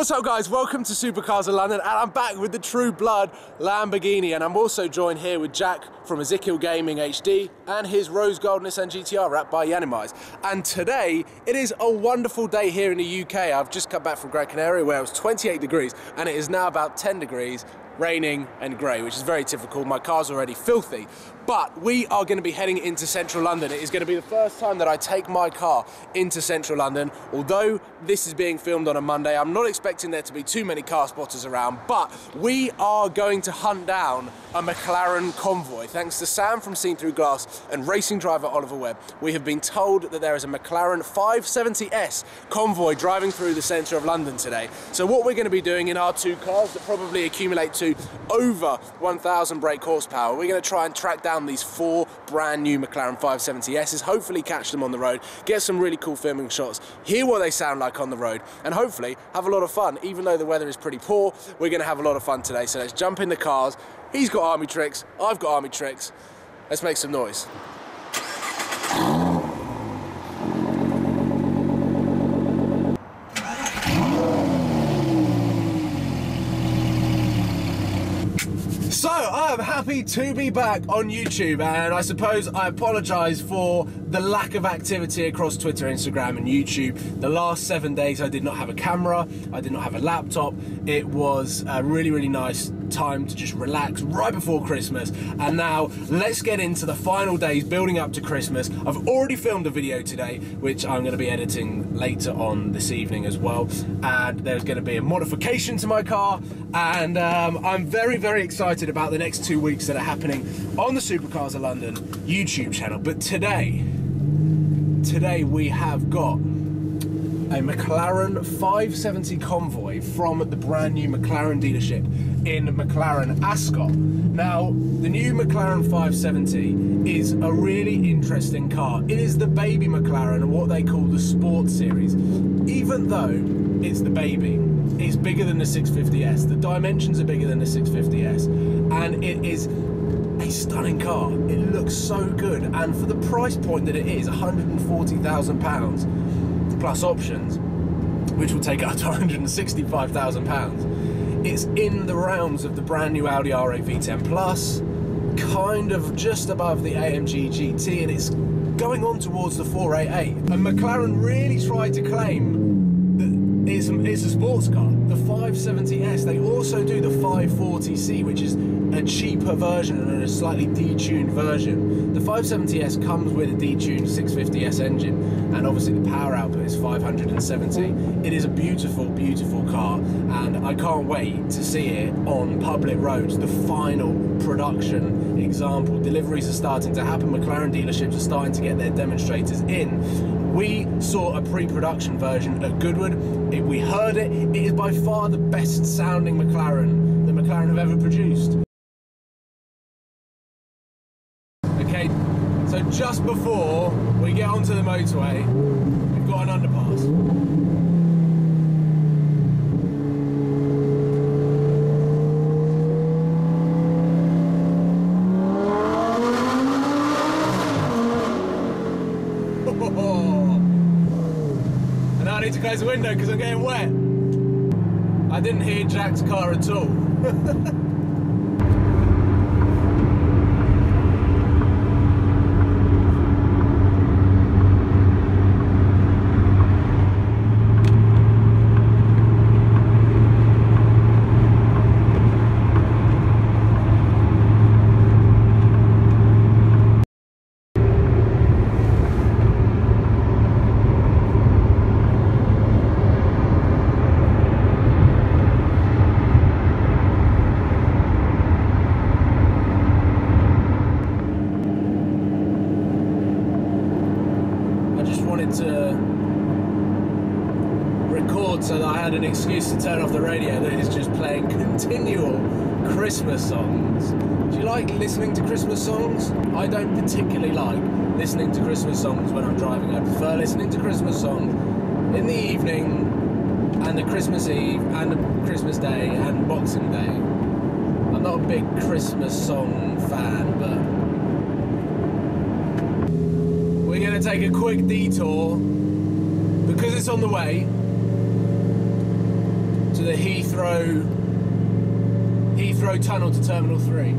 What's up guys, welcome to Supercars of London and I'm back with the True Blood Lamborghini and I'm also joined here with Jack from Ezekiel Gaming HD and his Rose Gold Nissan GTR wrapped by Yiannimize. And today, it is a wonderful day here in the UK. I've just come back from Gran Canaria where it was 28 degrees and it is now about 10 degrees raining and grey, which is very typical. My car's already filthy. But we are going to be heading into central London. It is going to be the first time that I take my car into central London. Although this is being filmed on a Monday, I'm not expecting there to be too many car spotters around, but we are going to hunt down a McLaren convoy. Thanks to Sam from Seen Through Glass and racing driver Oliver Webb, we have been told that there is a McLaren 570S convoy driving through the centre of London today. So what we're going to be doing in our two cars that probably accumulate to over 1,000 brake horsepower, we're going to try and track down these four brand new McLaren 570Ss, hopefully catch them on the road, get some really cool filming shots, hear what they sound like on the road, and hopefully have a lot of fun. Even though the weather is pretty poor, we're going to have a lot of fun today. So let's jump in the cars, He's got Armytrix, I've got Armytrix. Let's make some noise. Am happy to be back on YouTube, and I suppose I apologise for the lack of activity across Twitter, Instagram, and YouTube. The last seven days, I did not have a camera, I did not have a laptop. It was a really, really nice time to just relax right before Christmas. And now, let's get into the final days building up to Christmas. I've already filmed a video today, which I'm going to be editing later on this evening as well. And there's going to be a modification to my car, and um, I'm very, very excited about the next two weeks that are happening on the Supercars of London YouTube channel. But today, today we have got a McLaren 570 convoy from the brand new McLaren dealership in McLaren Ascot. Now, the new McLaren 570 is a really interesting car. It is the baby McLaren, what they call the Sport Series. Even though it's the baby, it's bigger than the 650S. The dimensions are bigger than the 650S. And it is a stunning car. It looks so good. And for the price point that it is, £140,000 plus options, which will take up to £165,000, it's in the realms of the brand new Audi R8 V10 Plus, kind of just above the AMG GT, and it's going on towards the 488. And McLaren really tried to claim it's a, it's a sports car. The 570S, they also do the 540C, which is a cheaper version and a slightly detuned version. The 570S comes with a detuned 650S engine, and obviously the power output is 570. It is a beautiful, beautiful car, and I can't wait to see it on public roads. The final production example. Deliveries are starting to happen. McLaren dealerships are starting to get their demonstrators in we saw a pre-production version at Goodwood. We heard it. It is by far the best sounding McLaren that McLaren have ever produced. Okay, so just before we get onto the motorway, we've got an underpass. And I need to close the window because I'm getting wet. I didn't hear Jack's car at all. Excuse to turn off the radio that is just playing continual Christmas songs. Do you like listening to Christmas songs? I don't particularly like listening to Christmas songs when I'm driving. I prefer listening to Christmas songs in the evening and the Christmas Eve and the Christmas Day and Boxing Day. I'm not a big Christmas song fan, but we're to take a quick detour because it's on the way to the Heathrow Heathrow Tunnel to Terminal 3.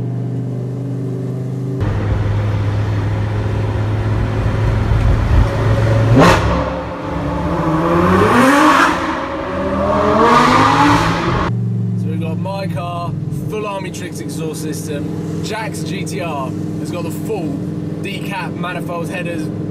So we've got my car, full Armytrix exhaust system. Jack's GTR has got the full decap manifold headers,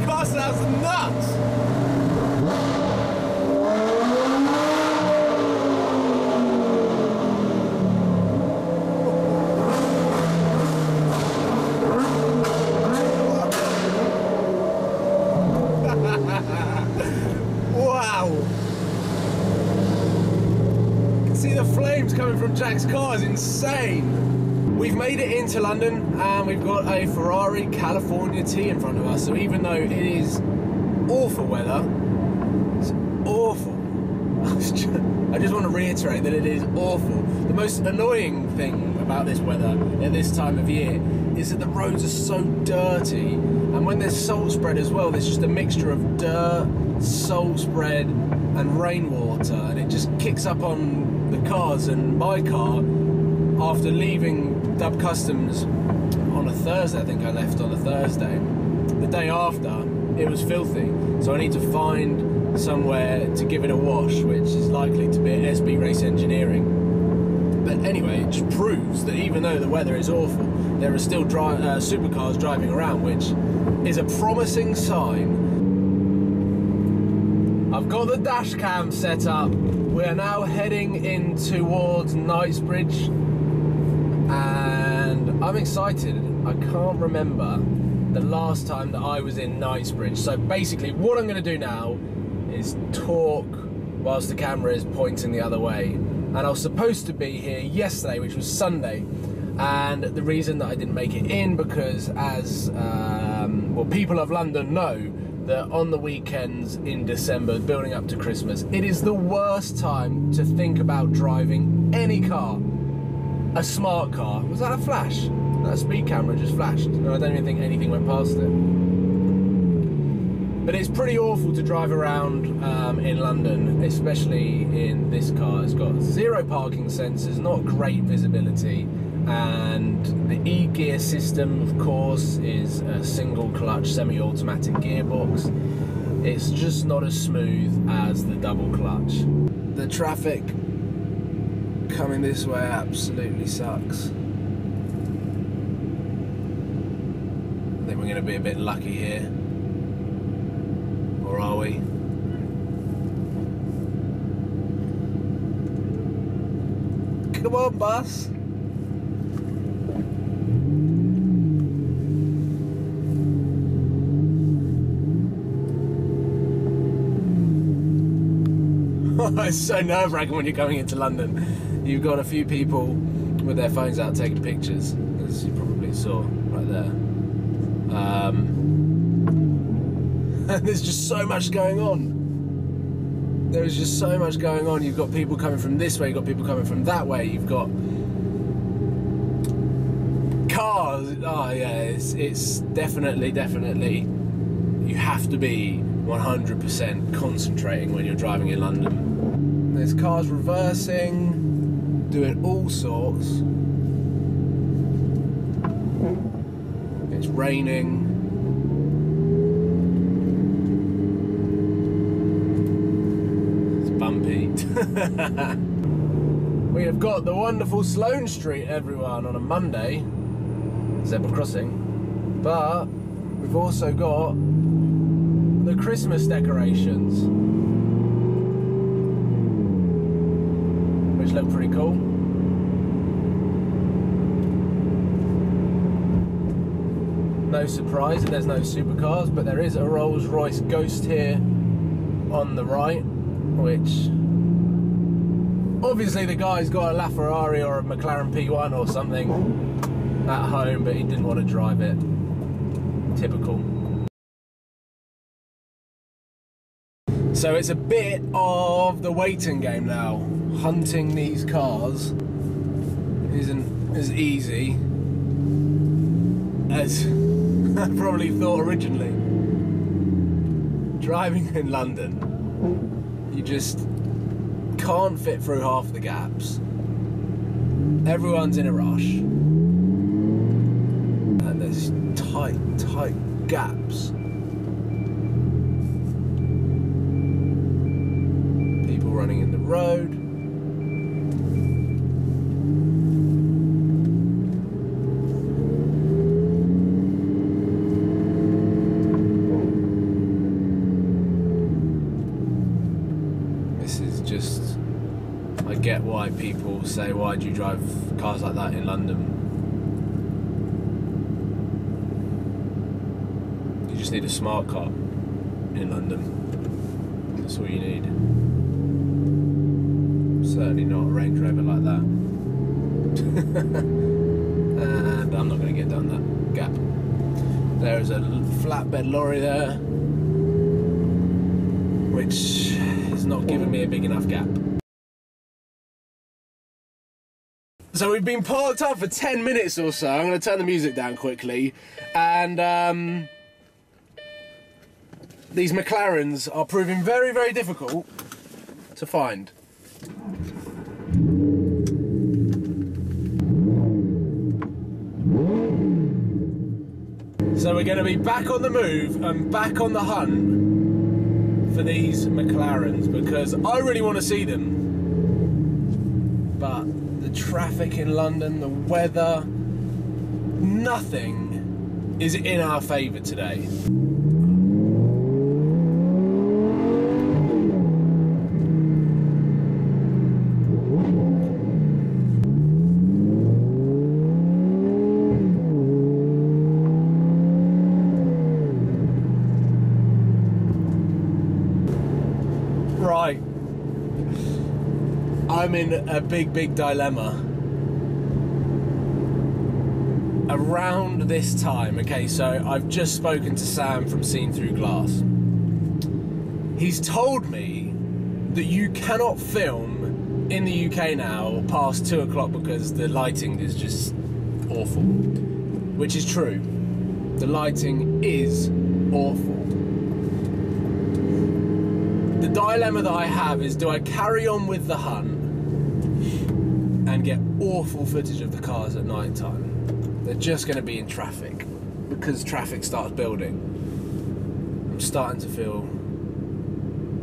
flames coming from Jack's car is insane. We've made it into London and we've got a Ferrari California T in front of us. So even though it is awful weather, it's awful. I just want to reiterate that it is awful. The most annoying thing about this weather at this time of year is that the roads are so dirty. And when there's salt spread as well, there's just a mixture of dirt, salt spread, and rainwater. And it just kicks up on the cars. And my car, after leaving Dub Customs on a Thursday, I think I left on a Thursday, the day after, it was filthy. So I need to find somewhere to give it a wash, which is likely to be at SB Race Engineering. But anyway, it just proves that even though the weather is awful, there are still dri- uh, supercars driving around, which is a promising sign. I've got the dash cam set up. We are now heading in towards Knightsbridge, I'm excited. I can't remember the last time that I was in Knightsbridge. So basically, what I'm going to do now is talk whilst the camera is pointing the other way. And I was supposed to be here yesterday, which was Sunday. And the reason that I didn't make it in because, as um, well, people of London know that on the weekends in December, building up to Christmas, it is the worst time to think about driving any car. A smart car. Was that a flash? That speed camera just flashed. No, I don't even think anything went past it. But it's pretty awful to drive around um, in London, especially in this car. It's got zero parking sensors, not great visibility, and the e-gear system, of course, is a single clutch semi-automatic gearbox. It's just not as smooth as the double clutch. The traffic coming this way absolutely sucks. I think we're going to be a bit lucky here. Or are we? Come on, bus. it's so nerve wracking when you're coming into London. You've got a few people with their phones out taking pictures, as you probably saw right there. Um, and there's just so much going on. There is just so much going on. You've got people coming from this way, you've got people coming from that way, you've got cars. Oh yeah, it's it's definitely, definitely you have to be 100% concentrating when you're driving in London. There's cars reversing, doing all sorts. It's raining. It's bumpy. we have got the wonderful Sloane Street, everyone, on a Monday. Zebra crossing. But we've also got the Christmas decorations, which look pretty cool. No surprise that there's no supercars, but there is a Rolls Royce Ghost here on the right, which obviously the guy's got a LaFerrari or a McLaren P1 or something at home, but he didn't want to drive it. Typical. So it's a bit of the waiting game now. Hunting these cars isn't as easy as I probably thought originally. Driving in London, you just can't fit through half the gaps. Everyone's in a rush. And there's tight, tight gaps. People running in the road. This is just. I get why people say, why do you drive cars like that in London? You just need a smart car in London. That's all you need. Certainly not a Range Rover like that. and I'm not going to get down that gap. There is a flatbed lorry there, which is not giving me a big enough gap. So we've been parked up for 10 minutes or so. I'm going to turn the music down quickly. And um, these McLarens are proving very, very difficult to find. So we're going to be back on the move and back on the hunt for these McLarens because I really want to see them. But the traffic in London, the weather, nothing is in our favour today. Right. I'm in a big, big dilemma. Around this time, okay, so I've just spoken to Sam from Seen Through Glass. He's told me that you cannot film in the UK now past two o'clock because the lighting is just awful. Which is true. The lighting is awful dilemma that I have is do I carry on with the hunt and get awful footage of the cars at night time? They're just going to be in traffic because traffic starts building. I'm starting to feel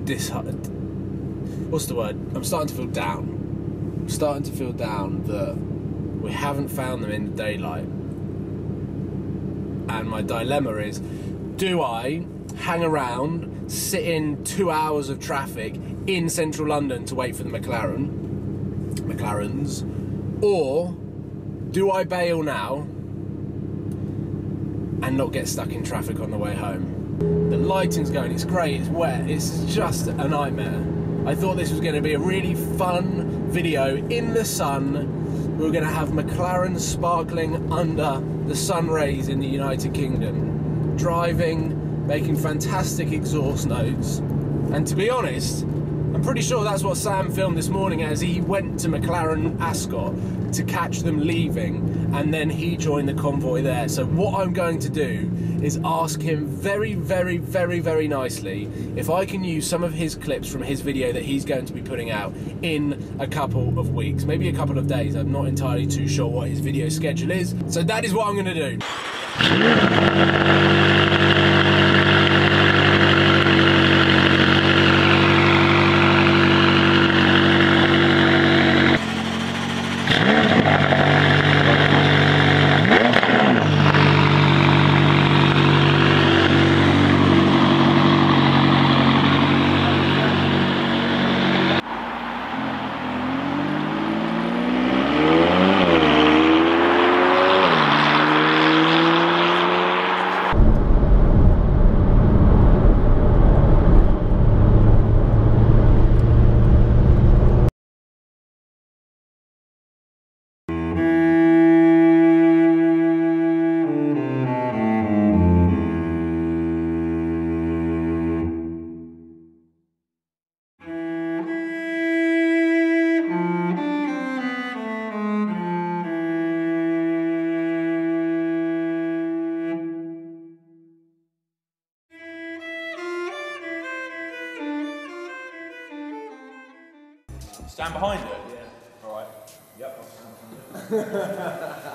disheartened. What's the word? I'm starting to feel down. I'm starting to feel down that we haven't found them in the daylight. And my dilemma is do I hang around, sit in two hours of traffic in central London to wait for the McLaren, McLarens, or do I bail now and not get stuck in traffic on the way home? The lighting's going, it's great, it's wet, it's just a nightmare. I thought this was going to be a really fun video in the sun. We were going to have McLaren sparkling under the sun rays in the United Kingdom, driving, making fantastic exhaust notes. And to be honest, I'm pretty sure that's what Sam filmed this morning as he went to McLaren Ascot to catch them leaving and then he joined the convoy there. So what I'm going to do is ask him very, very, very, very nicely if I can use some of his clips from his video that he's going to be putting out in a couple of weeks, maybe a couple of days. I'm not entirely too sure what his video schedule is. So that is what I'm going to do. Stand behind it? Yeah. Alright. Yep, I'll stand behind it.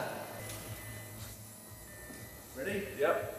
Ready? Yep.